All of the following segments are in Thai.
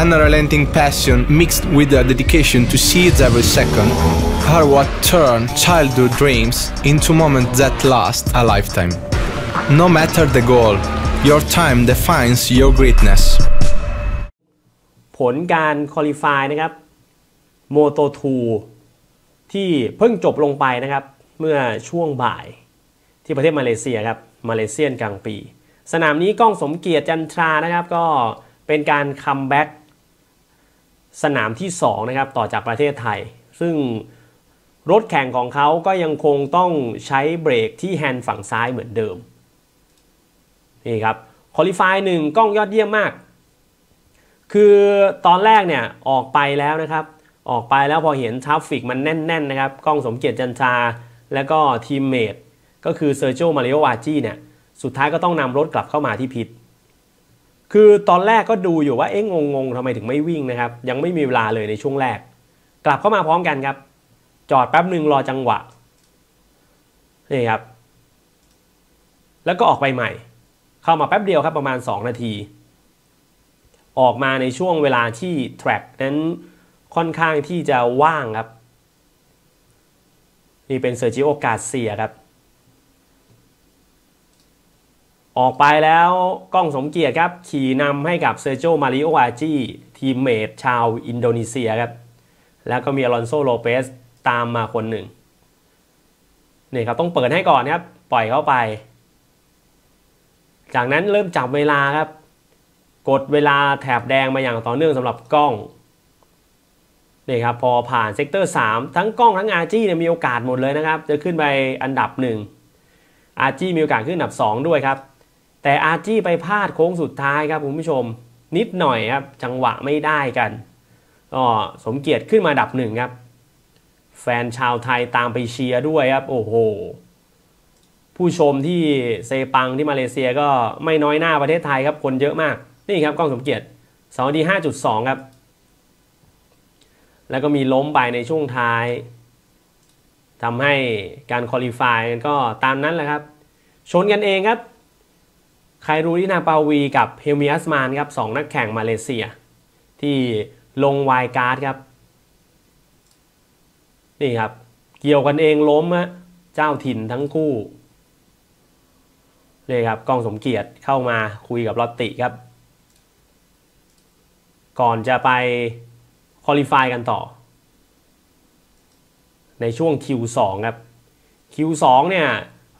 unrelenting passion mixed with a dedication to seize every second are what turn childhood dreams into moments that last a lifetime. No matter the goal, your time defines your greatness. ผลการคอลิฟายนะครับโมโต2ที่เพิ่งจบลงไปนะครับ เมื่อช่วงบ่ายที่ประเทศมาเลเซียครับ มาเลเซียนกลางปี สนามนี้ก้องสมเกียรติจันทรานะครับ ก็เป็นการ comeback สนามที่ 2 นะครับ ต่อจากประเทศไทย ซึ่งรถแข่งของเขาก็ยังคงต้องใช้เบรกที่แฮนด์ฝั่งซ้ายเหมือนเดิม นี่ครับ qualify หนึ่งก้องยอดเยี่ยมมาก คือตอนแรกเนี่ยออกไปแล้วนะครับ ออกไปแล้วพอเห็น traffic มันแน่น ๆ นะครับ ก้องสมเกียรติจันทราแล้วก็ทีมเมทก็คือเซอร์โจมาริโอวาจีเนี่ย สุดท้ายก็ต้องนำรถกลับเข้ามาที่พิษ คือตอนแรกก็ดูอยู่ว่าเอ๊ะงงๆทำไมถึงไม่วิ่งนะครับ ยังไม่มีเวลาเลยในช่วงแรก กลับเข้ามาพร้อมกันครับ จอดแป๊บหนึ่งรอจังหวะนี่ครับ แล้วก็ออกไปใหม่ เข้ามาแป๊บเดียวครับประมาณ 2 นาที ออกมาในช่วงเวลาที่แทร็กนั้นค่อนข้างที่จะว่างครับ นี่เป็นเซอร์จิโอกาเซียครับ ออกไปแล้วก้องสมเกียรติครับ ขี่นำให้กับเซอร์โจมาริโออาจี teammate ชาวอินโดนีเซียครับ แล้วก็มีอลอนโซโลเปสตามมาคนหนึ่งนี่ครับต้องเปิดให้ก่อนครับ ปล่อยเข้าไป จากนั้นเริ่มจับเวลาครับ กดเวลาแถบแดงมาอย่างต่อเนื่องสำหรับก้องนี่ครับพอผ่าน sector 3 ทั้งก้องทั้งอาจีเนี่ยมีโอกาสหมดเลยนะครับ จะขึ้นไปอันดับ 1 อาจีมีโอกาสขึ้นอันดับ 2 ด้วยครับ แต่อาจีไปพลาดโค้งสุดท้ายครับคุณผู้ชม นิดหน่อยครับ จังหวะไม่ได้กันก้องสมเกียรติขึ้นมาอันดับหนึ่งครับ แฟนชาวไทยตามไปเชียร์ด้วยครับ โอ้โห ผู้ชมที่เซปังที่มาเลเซียก็ไม่น้อยหน้าประเทศไทยครับ คนเยอะมาก นี่ครับกล้องสมเกียรติสองดีห้าจุดสองครับ แล้วก็มีล้มไปในช่วงท้ายทำให้การคอลี่ฟายก็ตามนั้นแหละครับ ชนกันเองครับ ใครรู้ที่นาปาวีกับเฮลมิอัสมานครับสองนักแข่งมาเลเซีย ที่ลงวายการ์ดครับ นี่ครับ เกี่ยวกันเองล้มฮะเจ้าถิ่นทั้งคู่นี่ครับก้องสมเกียรติเข้ามาคุยกับลอตติครับ ก่อนจะไป qualify กันต่อ ในช่วง Q2 ครับ Q2 เนี่ย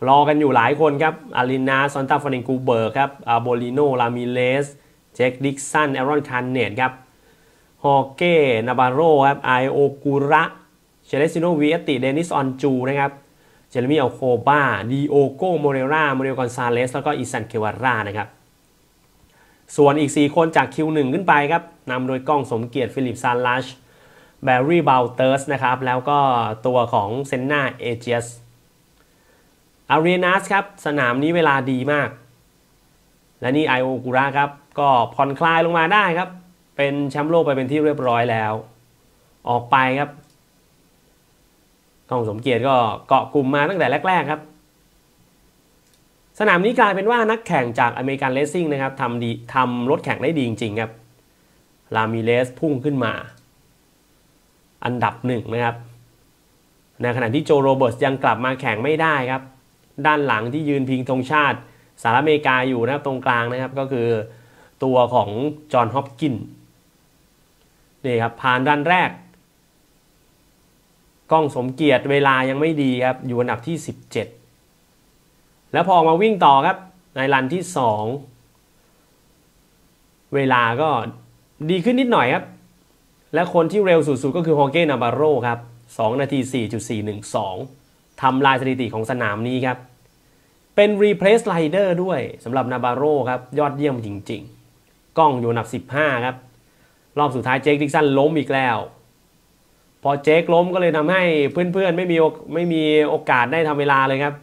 รอกันอยู่หลายคนครับอารินาซอนตาฟานิงกูเบิร์ครับอาโบลิโนลามิเลสเจคดิกสันแอรอนคานเนตครับฮอเก้นาบาโรครับไอโอกุระเชเลซิโนวีอติเดนิสออนจูนะครับเจเรมีอัลโคบาดีโอโกโมเรราโมเรลกอนซาเลสแล้วก็อิซันเควาร่านะครับส่วนอีก 4 คนจาก Q1 ขึ้นไปครับนำโดยก้องสมเกียรติฟิลิปซานลัชแบร์รี่บาลเตอร์สนะครับแล้วก็ตัวของเซนนาเอเจส อารีนัสครับ สนามนี้เวลาดีมาก และนี่ไอโอกุระครับ ก็ผ่อนคลายลงมาได้ครับ เป็นแชมป์โลกไปเป็นที่เรียบร้อยแล้ว ออกไปครับกองสมเกียรติก็เกาะกลุ่มมาตั้งแต่แรก ๆ ครับ สนามนี้กลายเป็นว่านักแข่งจากอเมริกันเลสซิ่งนะครับทำดีทำรถแข่งได้ดีจริง ๆ ครับ ลามิเลสพุ่งขึ้นมา อันดับหนึ่งนะครับในขณะที่โจโรเบิร์ตยังกลับมาแข่งไม่ได้ครับ ด้านหลังที่ยืนพิงธงชาติสหรัฐอเมริกาอยู่นะครับตรงกลางนะครับก็คือตัวของจอห์นฮอปกินนี่ครับผ่านด้านแรก กล้องสมเกียรติเวลายังไม่ดีครับ อยู่อันดับที่ 17 แล้วพอออกมาวิ่งต่อครับ ในรันที่ 2 เวลาก็ดีขึ้นนิดหน่อยครับ และคนที่เร็วสุดๆ ก็คือฮอเก้นาบาโรครับ 2 นาที 4.412ทำลายสถิติของสนามนี้ครับ เป็น replace rider ด้วยสำหรับนาบาโร่ครับ ยอดเยี่ยมจริง ๆ ก้องอยู่อันดับ 15 ครับ รอบสุดท้ายเจคดิกสันล้มอีกแล้ว พอเจคล้มก็เลยทำให้เพื่อนๆ ไม่มีไม่มีโอกาสได้ทำเวลาเลยครับ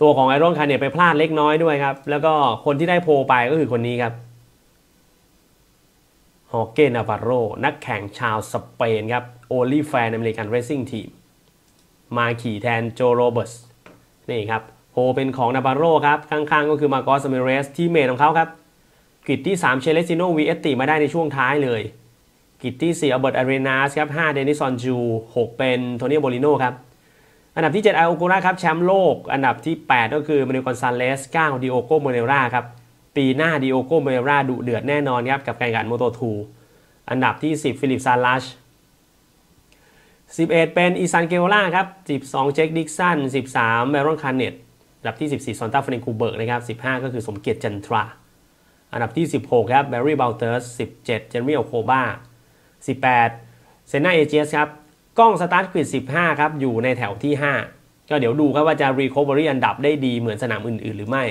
ตัวของไอรอนคาร์เนตไปพลาดเล็กน้อยด้วยครับ แล้วก็คนที่ได้ pole ไปก็คือคนนี้ครับฮอเกนนาบาโรนักแข่งชาวสเปนครับ OnlyFans American Racing Team มาขี่แทนโจโรเบิร์ส นี่ครับ pole เป็นของนาบาโรครับ ข้างๆ ก็คือมาร์กอสรามิเรซ teammate ของเขาครับ grid ที่ 3 เชเลซิโนวีเอตติมาได้ในช่วงท้ายเลย grid ที่ 4 อเบิร์ตอารีนาสครับ5เดนิสอนจู 6 เป็นโทนี่โบลิโนครับ อันดับที่ 7 ไอโอกุระครับแชมป์โลก อันดับที่ 8 ก็คือมานูกอนซาเลส9ดิโอโกโมเรราครับ ปีหน้าดิโอโกโมเรราดุเดือดแน่นอนครับ กับการแข่งขันโมโตทูอันดับที่ 10 ฟิลิปซาลัช 11 เป็นอีซานเกโอล่าครับ 12 เจคดิกสัน 13แอรอนคาร์เนตอันดับที่ 14 ซอนตาเฟรนคูเบิร์กนะครับ 15 ก็คือสมเกียรติจันทรา อันดับที่ 16 ครับแบร์รี่บัลเตอร์ส 17 เจเรมี่อัลโคบา18 เซน่าเอเจสครับ ก้องสตาร์ท grid 15 ครับ อยู่ในแถวที่ 5 ก็เดี๋ยวดูครับว่าจะ recovery อันดับได้ดีเหมือนสนามอื่น ๆ หรือไม่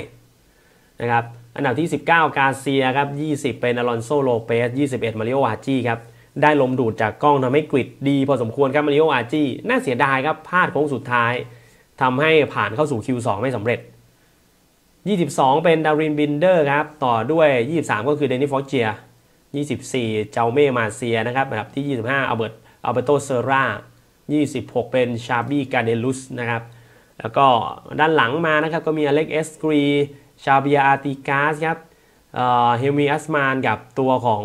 นะครับ อันดับที่ 19 กาเซียครับ 20 เป็นอลอนโซโลเปส 21 มาริโออาจีครับ ได้ลมดูดจากก้องทำให้ grid ดีพอสมควรครับมาริโออาจีน่าเสียดายครับพลาดโค้งสุดท้ายทำให้ผ่านเข้าสู่ Q2 ไม่สำเร็จ 22 เป็นดารินบินเดอร์ครับ ต่อด้วย 23 ก็คือเดนิฟอร์เจีย 24 เจ้าเม่มาเซียนะครับอันดับที่ 25อัลเบิร์ตอัลเบโตเซรา26 เป็นชาบี้กาเดลุสนะครับ แล้วก็ด้านหลังมานะครับ ก็มีอเล็กเอสกรี ชาเบียอาร์ติกาสครับเฮลมีอัสมานกับตัวของ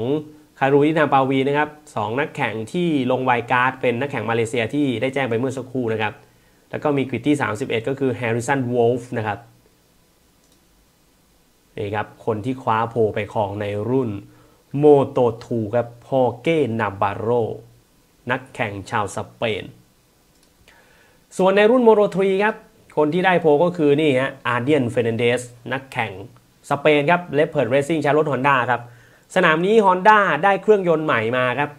คารูอินาปาวีนะครับสองนักแข่งที่ลง wild card เป็นนักแข่งมาเลเซียที่ได้แจ้งไปเมื่อสักครู่นะครับ แล้วก็มี grid ที่ 31 ก็คือแฮร์ริสันวอลฟ์นะครับนี่ครับ คนที่คว้า pole ไปครองในรุ่นโมโตทูครับฮอเก้นาบาโรนักแข่งชาวสเปน ส่วนในรุ่นโมโตทรีครับ คนที่ได้ pole ก็คือนี่ฮะอาร์เดียนเฟรนเดสนักแข่งสเปนครับ Leopard Racing ใช้รถฮอนด้าครับ สนามนี้ Honda ได้เครื่องยนต์ใหม่มาครับ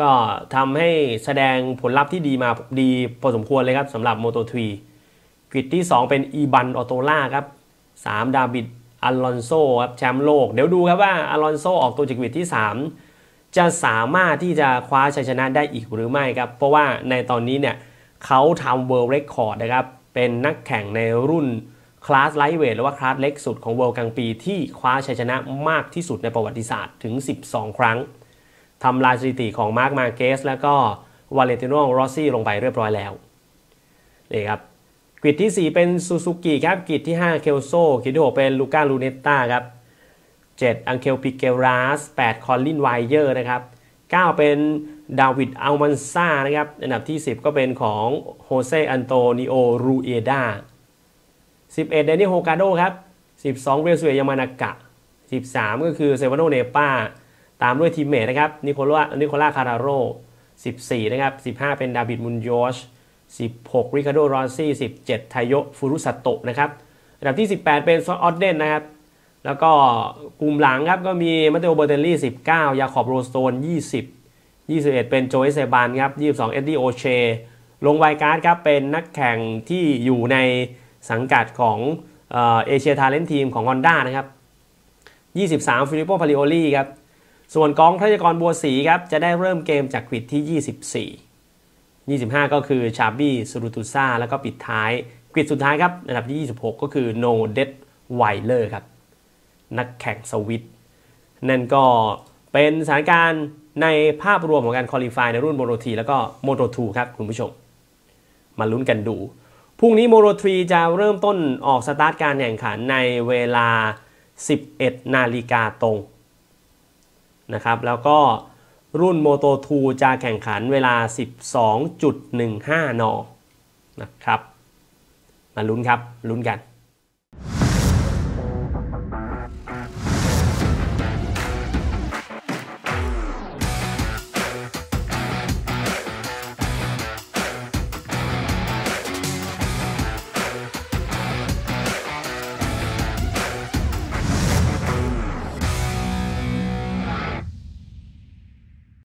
ก็ทำให้แสดงผลลัพธ์ที่ดีมาดีพอสมควรเลยครับสำหรับโมโตทรี grid ที่ 2 เป็นอีบันออโตล่าครับ3ดาบิดอัลลอนโซครับแชมป์โลก เดี๋ยวดูครับว่าอัลลอนโซออกตัวจากวิดที่ 3 จะสามารถที่จะคว้าชัยชนะได้อีกหรือไม่ครับ เพราะว่าในตอนนี้เนี่ยเขาทำ world record นะครับ เป็นนักแข่งในรุ่น class lightweight หรือว่าคลาสเล็กสุดของ World Grand Prix ที่คว้าชัยชนะมากที่สุดในประวัติศาสตร์ถึง 12 ครั้งทำลายสถิติของมาร์คมาเกสแล้วก็วาเลนติโนโรซี่ลงไปเรียบร้อยแล้วนี่ครับ grid ที่ 4 เป็นซูซูกิครับ grid ที่ 5 เคลโซgrid ที่ 6 เป็นลูก้าลูเนตตาครับ 7 อังเคลปิเกราส8 คอลลินไวเยอร์นะครับ 9 เป็นดาวิดอัลมันซ่านะครับ อันดับที่ 10 ก็เป็นของโฮเซอันโตนิโอรูเอดา 11เดนิโฮกาโดครับ12เรียวเซยามานากะ 13 ก็คือเซวานโนเนปาตามด้วย teammate นะครับนิโคล่านิโคล่าคาราโร14 นะครับ 15 เป็นดาวิดมุนโยช16 ริคาโดรอซี่ 17 ไทโยฟูรุสโตะนะครับอันดับที่ 18 เป็นซออดเดนนะครับ แล้วก็กลุ่มหลังครับก็มีมาเตโอเบอร์เทลลี่ 19 ยาคอบโรสโตน 20 21 เป็นโจเอเซบานครับ 22 เอ็ดดี้โอเชลง wild card ครับ เป็นนักแข่งที่อยู่ใน สังกัดของ Asia Talent Team ของ Honda นะครับ 23 ฟิลิปโปฟาริโอลีครับ ส่วนก้องธัชกรบัวศรีครับ จะได้เริ่มเกมจาก grid ที่ 24 25 ก็คือชาบี้ซูรุตุซ่าแล้วก็ปิดท้าย grid สุดท้ายครับอันดับที่ 26 ก็คือโนอาเดตไวเลอร์ครับ นักแข่งสวิสนั่นก็เป็นสถานการณ์ในภาพรวมของการ qualify ในรุ่นโมโตทรีแล้วก็โมโตทูครับคุณผู้ชม มาลุ้นกันดู พรุ่งนี้โมโตทรีจะเริ่มต้นออกสตาร์ทการแข่งขันในเวลา 11 นาฬิกาตรงนะครับ แล้วก็รุ่นโมโตทูจะแข่งขันเวลา 12.15 น นะครับ มาลุ้นครับ ลุ้นกัน